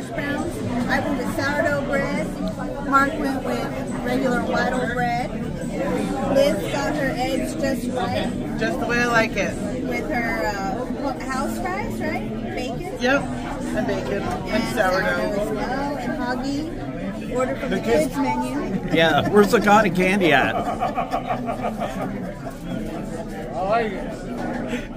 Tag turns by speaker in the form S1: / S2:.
S1: hash browns. I went with sourdough bread. Mark went with regular white old bread. Liz got her eggs just right
S2: Just the way I like it.
S1: with her uh, house fries, right? Bacon.
S2: Yep. And bacon and
S1: And sourdough well. And Hoggy Order from the,
S3: The kids-
S1: kids menu.
S4: Yeah, where's the cotton candy at?
S3: I like it.